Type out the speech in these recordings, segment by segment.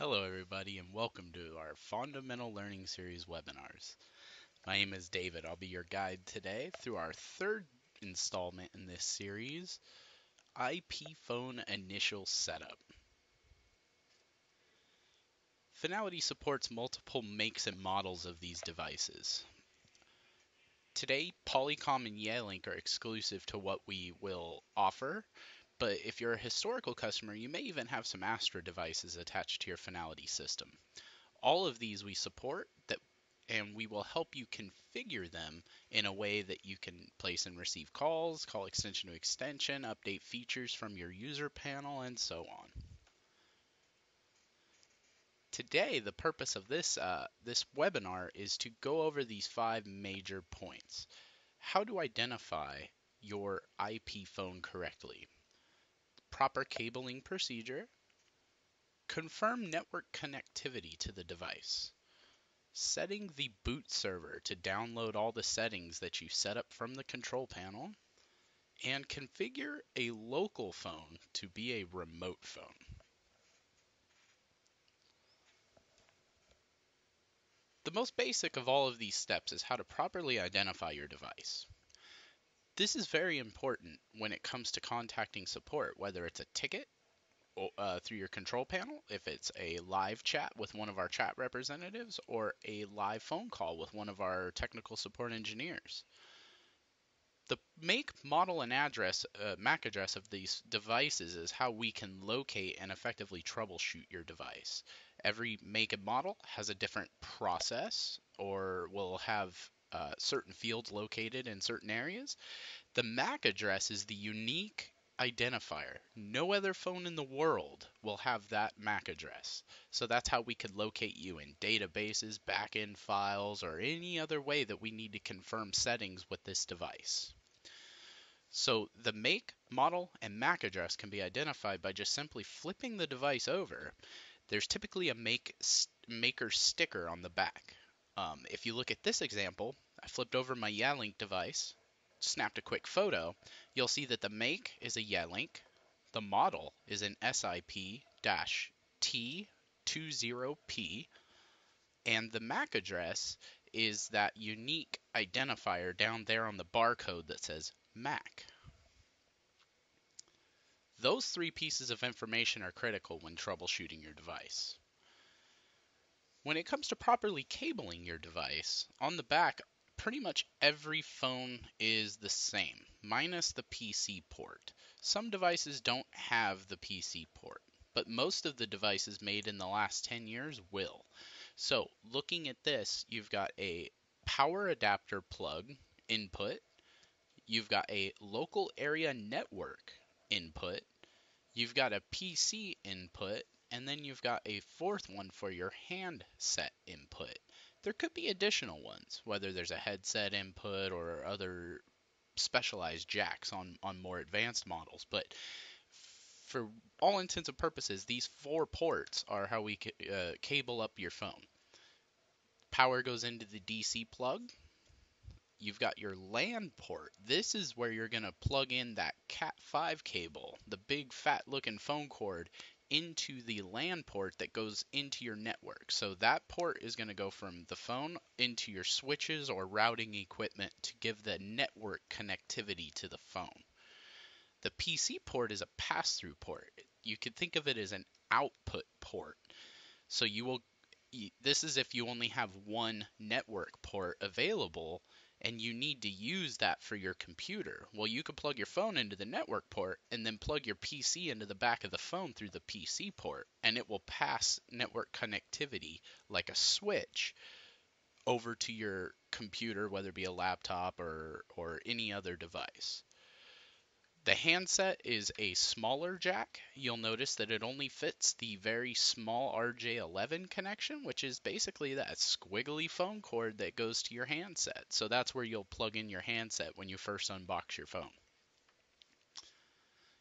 Hello everybody and welcome to our Fundamental Learning Series webinars. My name is David. I'll be your guide today through our third installment in this series, IP Phone Initial Setup. Fonality supports multiple makes and models of these devices. Today, Polycom and Yealink are exclusive to what we will offer, but if you're a historical customer, you may even have some Aastra devices attached to your Fonality system. All of these we support that and we will help you configure them in a way that you can place and receive calls, call extension to extension, update features from your user panel, and so on. Today, the purpose of this, uh, this webinar is to go over these five major points. How to identify your IP phone correctly, proper cabling procedure, confirm network connectivity to the device, setting the boot server to download all the settings that you set up from the control panel, and configure a local phone to be a remote phone. The most basic of all of these steps is how to properly identify your device. This is very important when it comes to contacting support, whether it's a ticket uh, through your control panel, if it's a live chat with one of our chat representatives, or a live phone call with one of our technical support engineers. The make, model, and address, uh, MAC address of these devices is how we can locate and effectively troubleshoot your device. Every make and model has a different process or will have uh, certain fields located in certain areas. The MAC address is the unique identifier. No other phone in the world will have that MAC address. So that's how we could locate you in databases, backend files, or any other way that we need to confirm settings with this device. So the make, model, and MAC address can be identified by just simply flipping the device over. There's typically a make maker sticker on the back. Um, if you look at this example, I flipped over my Yealink device, snapped a quick photo, you'll see that the make is a Yealink, the model is an SIP-T20P, and the MAC address is that unique identifier down there on the barcode that says MAC. Those three pieces of information are critical when troubleshooting your device. When it comes to properly cabling your device, on the back, pretty much every phone is the same, minus the PC port. Some devices don't have the PC port, but most of the devices made in the last 10 years will. So looking at this, you've got a power adapter plug input, you've got a local area network input, you've got a PC input, and then you've got a fourth one for your handset input. There could be additional ones, whether there's a headset input or other specialized jacks on, on more advanced models. But for all intents and purposes, these four ports are how we uh, cable up your phone. Power goes into the DC plug. You've got your LAN port. This is where you're going to plug in that Cat5 cable, the big fat looking phone cord, into the LAN port that goes into your network. So that port is going to go from the phone into your switches or routing equipment to give the network connectivity to the phone. The PC port is a pass through port. You could think of it as an output port. So you will this is if you only have one network port available and you need to use that for your computer. Well, you could plug your phone into the network port and then plug your PC into the back of the phone through the PC port, and it will pass network connectivity like a switch over to your computer, whether it be a laptop or, or any other device. The handset is a smaller jack. You'll notice that it only fits the very small RJ11 connection, which is basically that squiggly phone cord that goes to your handset. So that's where you'll plug in your handset when you first unbox your phone.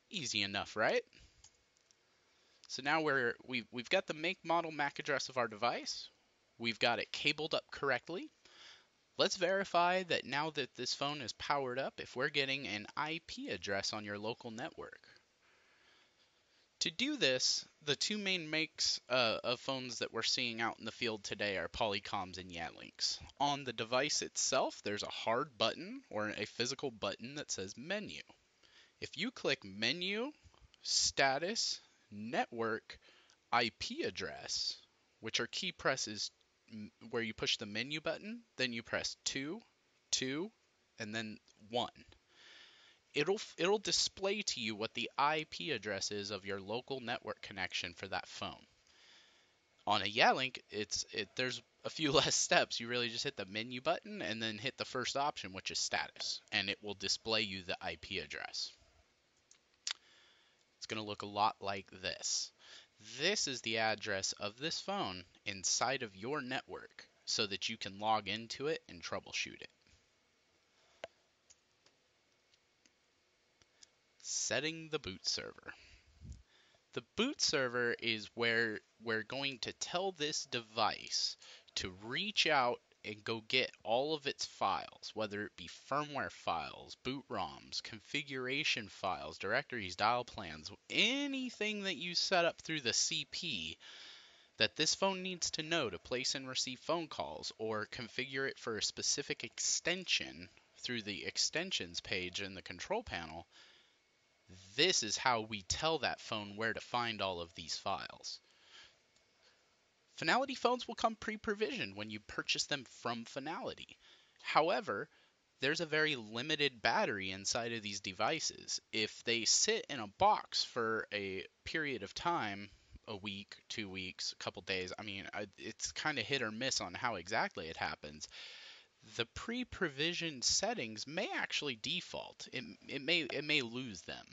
Easy enough, right? So now we're, we've, we've got the make, model, MAC address of our device. We've got it cabled up correctly. Let's verify that now that this phone is powered up, if we're getting an IP address on your local network. To do this, the two main makes uh, of phones that we're seeing out in the field today are Polycoms and Yealinks. On the device itself, there's a hard button or a physical button that says Menu. If you click Menu, Status, Network, IP address, which are key presses where you push the menu button, then you press 2, 2, and then 1 it'll it'll display to you what the IP address is of your local network connection for that phone. On a Yealink, it's it there's a few less steps. You really just hit the menu button and then hit the first option, which is status, and it will display you the IP address. It's going to look a lot like this. This is the address of this phone inside of your network so that you can log into it and troubleshoot it. setting the boot server. The boot server is where we're going to tell this device to reach out and go get all of its files, whether it be firmware files, boot ROMs, configuration files, directories, dial plans, anything that you set up through the CP that this phone needs to know to place and receive phone calls or configure it for a specific extension through the extensions page in the control panel this is how we tell that phone where to find all of these files. Fonality phones will come pre-provisioned when you purchase them from Fonality. However, there's a very limited battery inside of these devices. If they sit in a box for a period of time, a week, two weeks, a couple days, I mean, it's kind of hit or miss on how exactly it happens the pre-provisioned settings may actually default. It, it may it may lose them.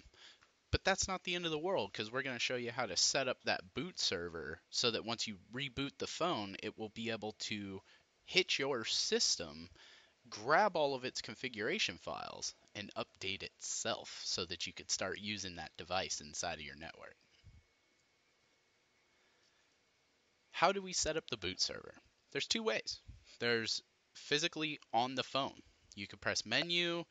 But that's not the end of the world because we're going to show you how to set up that boot server so that once you reboot the phone, it will be able to hit your system, grab all of its configuration files, and update itself so that you could start using that device inside of your network. How do we set up the boot server? There's two ways. There's physically on the phone. You can press menu,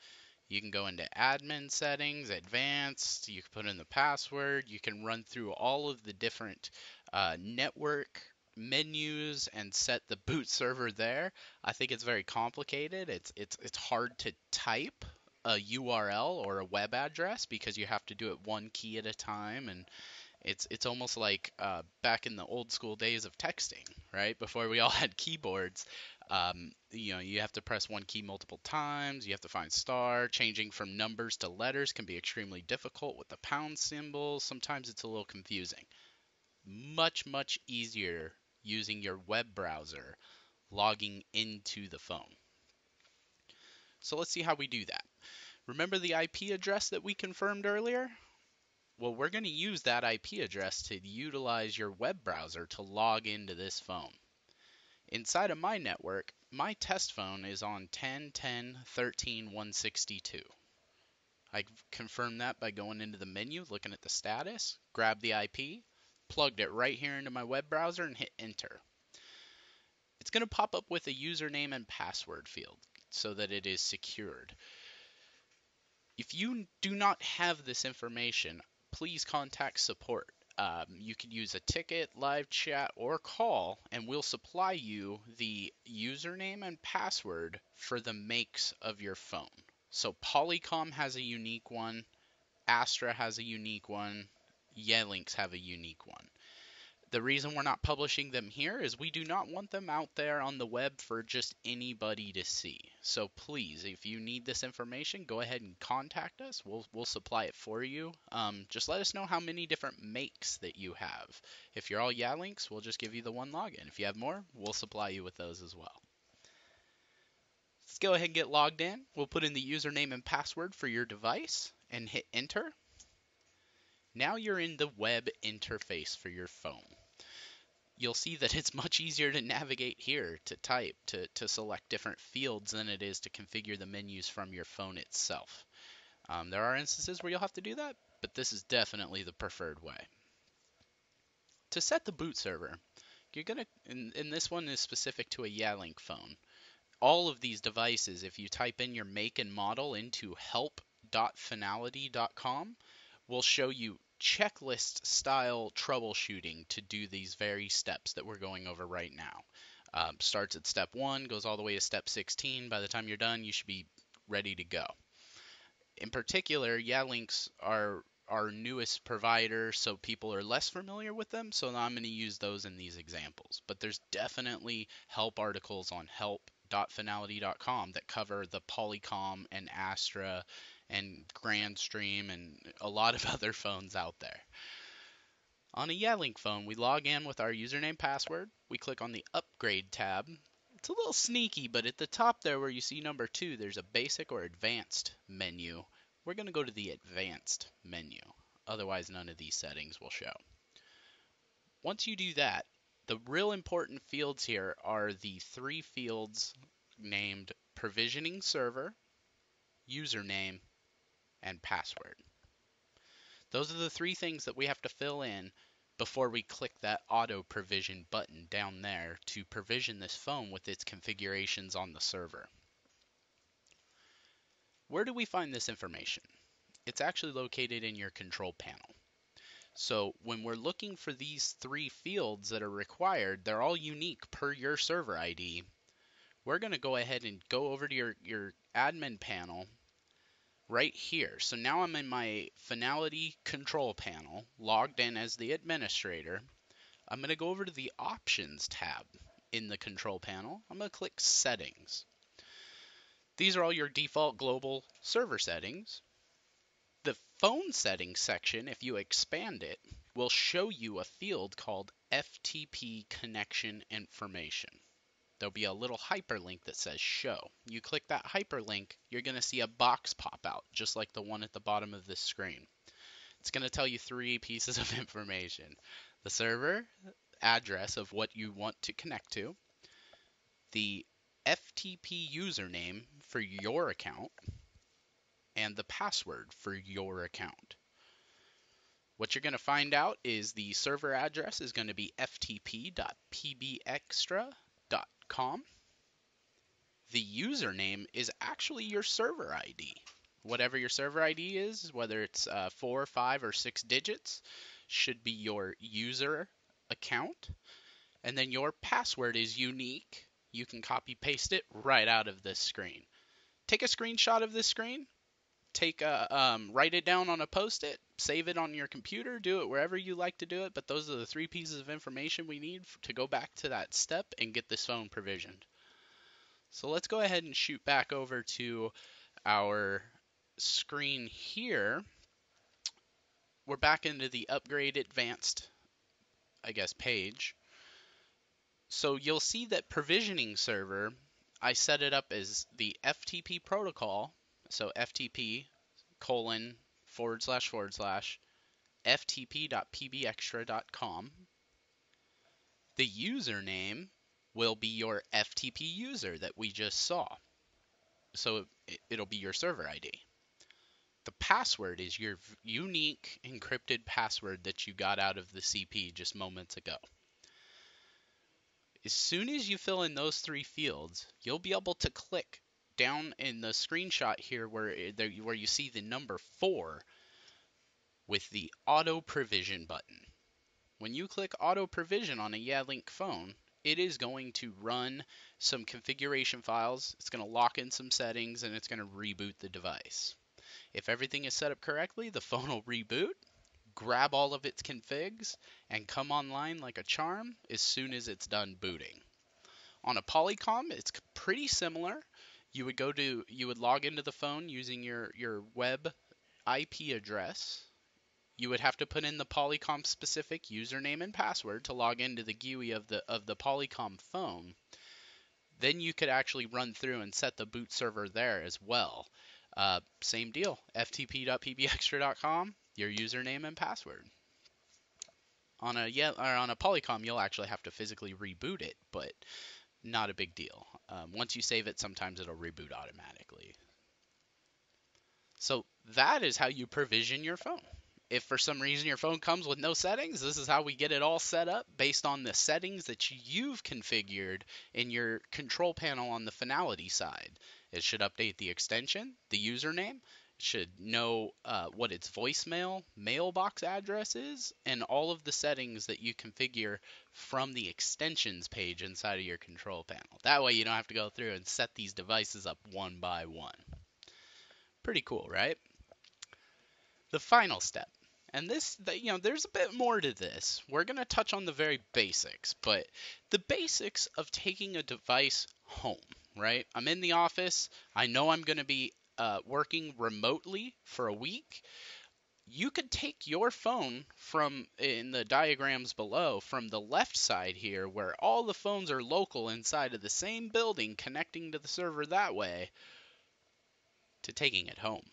you can go into admin settings, advanced, you can put in the password, you can run through all of the different uh, network menus and set the boot server there. I think it's very complicated. It's it's it's hard to type a URL or a web address because you have to do it one key at a time and it's it's almost like uh, back in the old school days of texting, right? Before we all had keyboards, um, you know, you have to press one key multiple times. You have to find star. Changing from numbers to letters can be extremely difficult with the pound symbol. Sometimes it's a little confusing. Much, much easier using your web browser logging into the phone. So let's see how we do that. Remember the IP address that we confirmed earlier? Well, we're going to use that IP address to utilize your web browser to log into this phone. Inside of my network, my test phone is on 10.10.13.162. I confirmed that by going into the menu, looking at the status, grab the IP, plugged it right here into my web browser, and hit enter. It's going to pop up with a username and password field so that it is secured. If you do not have this information, please contact support. Um, you can use a ticket, live chat, or call, and we'll supply you the username and password for the makes of your phone. So Polycom has a unique one, Aastra has a unique one, Yealinks have a unique one. The reason we're not publishing them here is we do not want them out there on the web for just anybody to see. So please, if you need this information, go ahead and contact us. We'll, we'll supply it for you. Um, just let us know how many different makes that you have. If you're all Yealinks, we'll just give you the one login. If you have more, we'll supply you with those as well. Let's go ahead and get logged in. We'll put in the username and password for your device and hit enter. Now you're in the web interface for your phone you'll see that it's much easier to navigate here to type, to, to select different fields than it is to configure the menus from your phone itself. Um, there are instances where you'll have to do that, but this is definitely the preferred way. To set the boot server, you're gonna, and, and this one is specific to a Yealink phone. All of these devices, if you type in your make and model into help.fonality.com, will show you checklist style troubleshooting to do these very steps that we're going over right now. Um, starts at step one, goes all the way to step 16. By the time you're done, you should be ready to go. In particular, Yealinks are our newest provider, so people are less familiar with them. So I'm going to use those in these examples. But there's definitely help articles on help.fonality.com that cover the Polycom and Aastra and Grandstream and a lot of other phones out there. On a Yealink phone, we log in with our username password. We click on the Upgrade tab. It's a little sneaky, but at the top there where you see number two, there's a basic or advanced menu. We're going to go to the advanced menu. Otherwise, none of these settings will show. Once you do that, the real important fields here are the three fields named provisioning server, username, and password. Those are the three things that we have to fill in before we click that auto provision button down there to provision this phone with its configurations on the server. Where do we find this information? It's actually located in your control panel. So when we're looking for these three fields that are required, they're all unique per your server ID. We're going to go ahead and go over to your, your admin panel right here. So now I'm in my Fonality control panel, logged in as the administrator. I'm going to go over to the Options tab in the control panel. I'm going to click Settings. These are all your default global server settings. The phone settings section, if you expand it, will show you a field called FTP connection information there'll be a little hyperlink that says show. You click that hyperlink, you're going to see a box pop out, just like the one at the bottom of this screen. It's going to tell you three pieces of information. The server address of what you want to connect to, the FTP username for your account, and the password for your account. What you're going to find out is the server address is going to be ftp.pbxtra com. The username is actually your server ID. Whatever your server ID is, whether it's uh, four, five, or six digits, should be your user account. And then your password is unique. You can copy paste it right out of this screen. Take a screenshot of this screen, take a, um, write it down on a post-it, save it on your computer, do it wherever you like to do it. But those are the three pieces of information we need to go back to that step and get this phone provisioned. So let's go ahead and shoot back over to our screen here. We're back into the upgrade advanced, I guess, page. So you'll see that provisioning server, I set it up as the FTP protocol so FTP colon forward slash forward slash ftp.pbxtra.com. The username will be your FTP user that we just saw. So it'll be your server ID. The password is your unique encrypted password that you got out of the CP just moments ago. As soon as you fill in those three fields, you'll be able to click down in the screenshot here where where you see the number 4 with the auto provision button. When you click auto provision on a Yealink phone, it is going to run some configuration files, it's going to lock in some settings, and it's going to reboot the device. If everything is set up correctly, the phone will reboot, grab all of its configs, and come online like a charm as soon as it's done booting. On a Polycom, it's pretty similar you would go to you would log into the phone using your your web IP address. You would have to put in the Polycom specific username and password to log into the GUI of the of the Polycom phone. Then you could actually run through and set the boot server there as well. Uh, same deal. ftp.pbxtra.com, your username and password. On a yeah, or on a Polycom, you'll actually have to physically reboot it, but not a big deal. Um, once you save it, sometimes it'll reboot automatically. So that is how you provision your phone. If for some reason your phone comes with no settings, this is how we get it all set up based on the settings that you've configured in your control panel on the Fonality side. It should update the extension, the username, should know uh, what its voicemail mailbox address is and all of the settings that you configure from the extensions page inside of your control panel. That way you don't have to go through and set these devices up one by one. Pretty cool, right? The final step. And this, you know, there's a bit more to this. We're going to touch on the very basics, but the basics of taking a device home, right? I'm in the office. I know I'm going to be uh, working remotely for a week, you could take your phone from in the diagrams below from the left side here where all the phones are local inside of the same building connecting to the server that way to taking it home.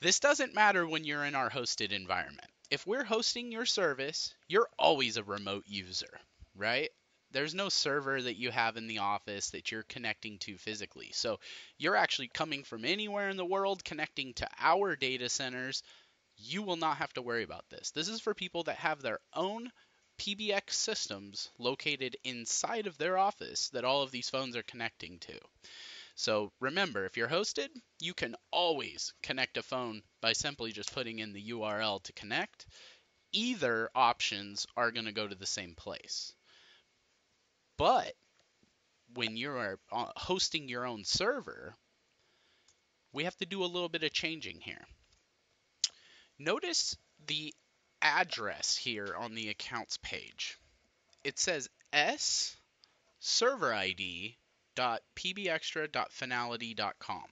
This doesn't matter when you're in our hosted environment. If we're hosting your service, you're always a remote user, right? There's no server that you have in the office that you're connecting to physically. So you're actually coming from anywhere in the world connecting to our data centers. You will not have to worry about this. This is for people that have their own PBX systems located inside of their office that all of these phones are connecting to. So remember, if you're hosted, you can always connect a phone by simply just putting in the URL to connect. Either options are going to go to the same place. But when you're uh, hosting your own server, we have to do a little bit of changing here. Notice the address here on the accounts page. It says s server ID dot pbxtra.fonality.com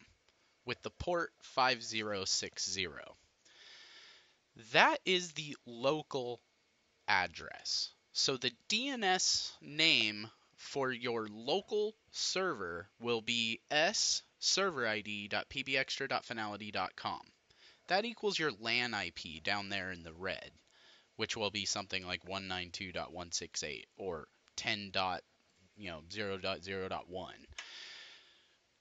with the port 5060. That is the local address. So the DNS name for your local server will be sserverid.pbxtra.fonality.com. That equals your LAN IP down there in the red, which will be something like 192.168 or 10. you know 0.0.1.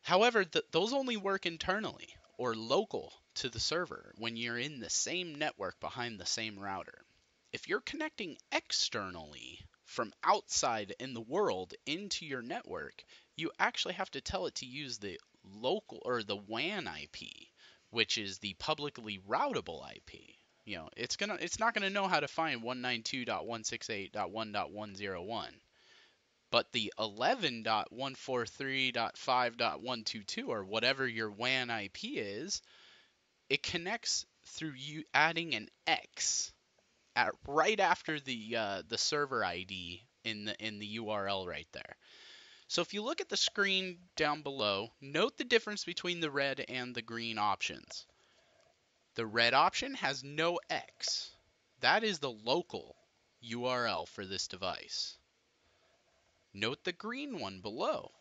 However, th- those only work internally or local to the server when you're in the same network behind the same router if you're connecting externally from outside in the world into your network, you actually have to tell it to use the local or the WAN IP, which is the publicly routable IP. You know, it's gonna it's not gonna know how to find 192.168.1.101. But the 11.143.5.122 or whatever your WAN IP is, it connects through you adding an X at, right after the uh, the server ID in the in the URL right there. So if you look at the screen down below, note the difference between the red and the green options. The red option has no X. That is the local URL for this device. Note the green one below.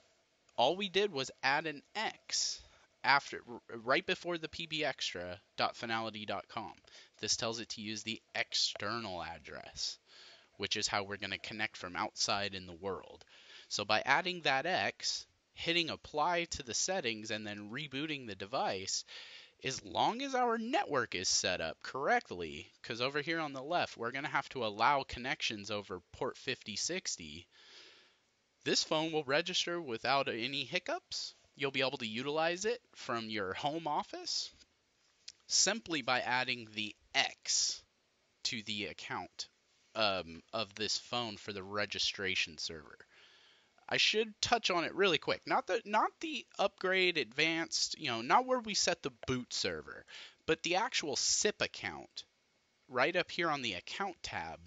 All we did was add an X after right before the pbxtra.fonality.com. This tells it to use the external address, which is how we're going to connect from outside in the world. So by adding that X, hitting apply to the settings, and then rebooting the device, as long as our network is set up correctly, because over here on the left, we're going to have to allow connections over port 5060, this phone will register without any hiccups. You'll be able to utilize it from your home office simply by adding the X to the account um, of this phone for the registration server. I should touch on it really quick. Not the not the upgrade advanced, you know, not where we set the boot server, but the actual SIP account. Right up here on the account tab,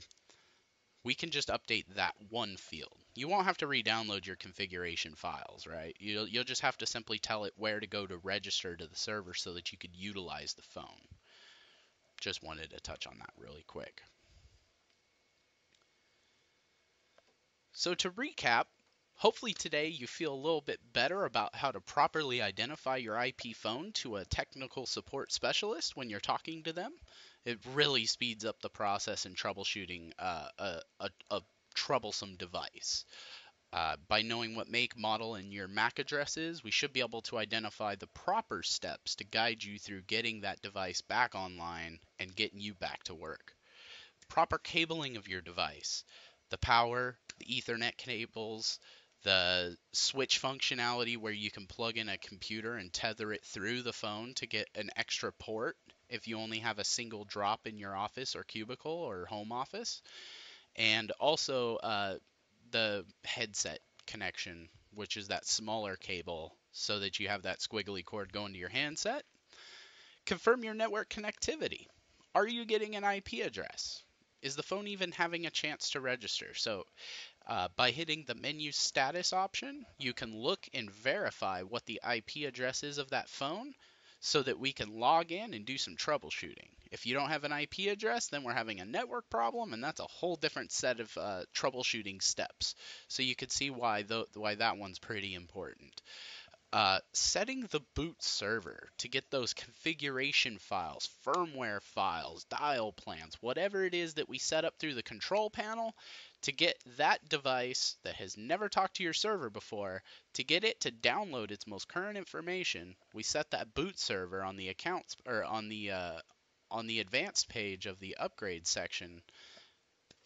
we can just update that one field. You won't have to re-download your configuration files, right? You'll, you'll just have to simply tell it where to go to register to the server so that you could utilize the phone. Just wanted to touch on that really quick. So to recap, hopefully today you feel a little bit better about how to properly identify your IP phone to a technical support specialist when you're talking to them. It really speeds up the process in troubleshooting uh, a, a, a troublesome device. Uh, by knowing what make, model, and your MAC address is, we should be able to identify the proper steps to guide you through getting that device back online and getting you back to work. Proper cabling of your device, the power, the Ethernet cables, the switch functionality where you can plug in a computer and tether it through the phone to get an extra port if you only have a single drop in your office or cubicle or home office, and also uh, the headset connection, which is that smaller cable so that you have that squiggly cord going to your handset. Confirm your network connectivity. Are you getting an IP address? Is the phone even having a chance to register? So, uh, by hitting the menu status option, you can look and verify what the IP address is of that phone so that we can log in and do some troubleshooting. If you don't have an IP address, then we're having a network problem, and that's a whole different set of uh, troubleshooting steps. So you could see why th- why that one's pretty important. Uh, setting the boot server to get those configuration files, firmware files, dial plans, whatever it is that we set up through the control panel to get that device that has never talked to your server before, to get it to download its most current information, we set that boot server on the accounts or on the uh, on the advanced page of the upgrade section.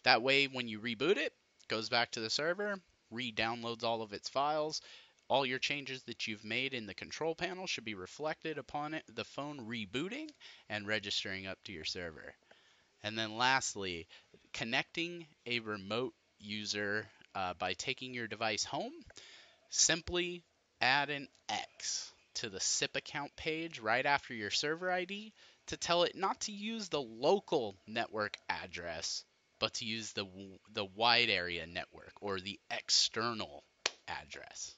That way, when you reboot it, it goes back to the server, re-downloads all of its files, all your changes that you've made in the control panel should be reflected upon it, the phone rebooting and registering up to your server. And then lastly, connecting a remote user uh, by taking your device home, simply add an X to the SIP account page right after your server ID to tell it not to use the local network address, but to use the the wide area network or the external address.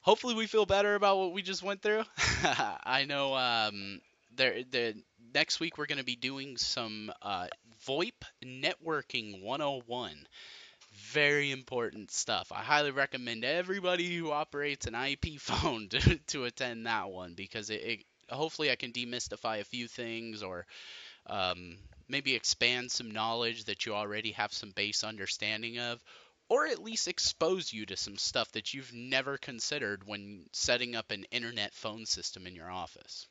Hopefully we feel better about what we just went through. I know um, there the next week we're going to be doing some uh, VoIP networking 101. Very important stuff. I highly recommend everybody who operates an IP phone to, to attend that one because it, it hopefully I can demystify a few things or um, maybe expand some knowledge that you already have some base understanding of or at least expose you to some stuff that you've never considered when setting up an internet phone system in your office.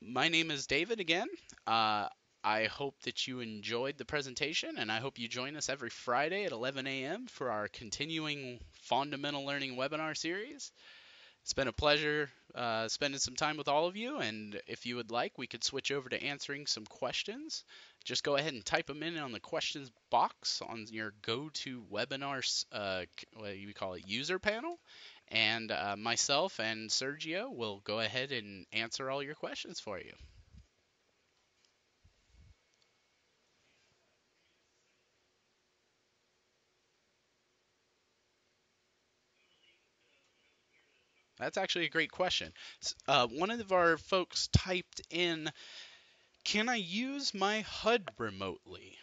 My name is David again. Uh, I hope that you enjoyed the presentation, and I hope you join us every Friday at 11 a.m. for our continuing Fundamental Learning webinar series. It's been a pleasure uh, spending some time with all of you, and if you would like, we could switch over to answering some questions just go ahead and type them in on the questions box on your GoToWebinar, uh, what do you call it, user panel. And uh, myself and Sergio will go ahead and answer all your questions for you. That's actually a great question. Uh, one of our folks typed in can I use my HUD remotely?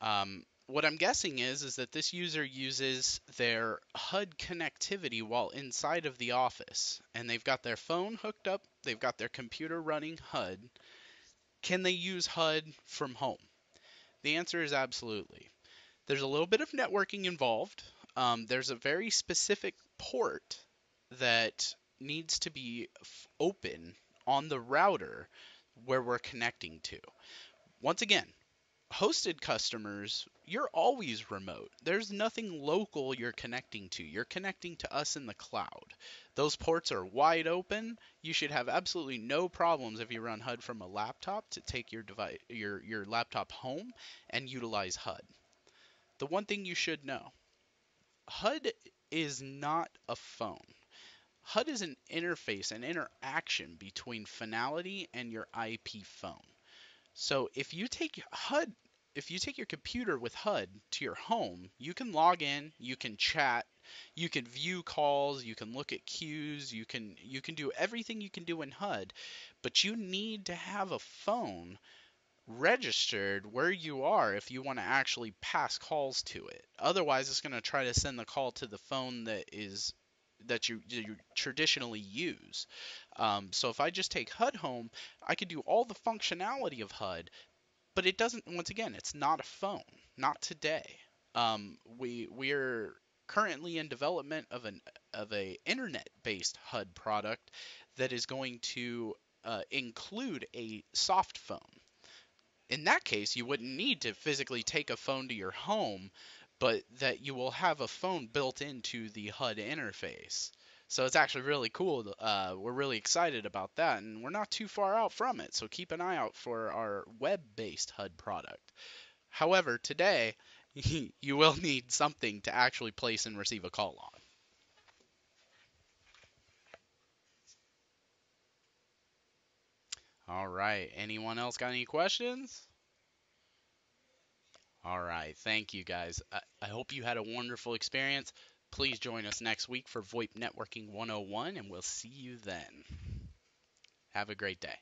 Um, what I'm guessing is is that this user uses their HUD connectivity while inside of the office, and they've got their phone hooked up, they've got their computer running HUD. Can they use HUD from home? The answer is absolutely. There's a little bit of networking involved. Um, there's a very specific port that needs to be f- open on the router where we're connecting to. Once again, hosted customers, you're always remote. There's nothing local you're connecting to. You're connecting to us in the cloud. Those ports are wide open. You should have absolutely no problems if you run HUD from a laptop to take your device your your laptop home and utilize HUD. The one thing you should know, HUD is not a phone. HUD is an interface, an interaction between Fonality and your IP phone. So if you take HUD, if you take your computer with HUD to your home, you can log in, you can chat, you can view calls, you can look at queues, you can you can do everything you can do in HUD, but you need to have a phone registered where you are if you want to actually pass calls to it. Otherwise, it's going to try to send the call to the phone that is that you, you traditionally use. Um, so if I just take HUD home, I could do all the functionality of HUD, but it doesn't. Once again, it's not a phone. Not today. Um, we we're currently in development of an of a internet-based HUD product that is going to uh, include a soft phone. in that case, you wouldn't need to physically take a phone to your home, but that you will have a phone built into the HUD interface. So it's actually really cool. Uh, we're really excited about that, and we're not too far out from it. So keep an eye out for our web-based HUD product. However, today you will need something to actually place and receive a call on. All right. Anyone else got any questions? All right. Thank you guys. I, I hope you had a wonderful experience. Please join us next week for VoIP Networking 101, and we'll see you then. Have a great day.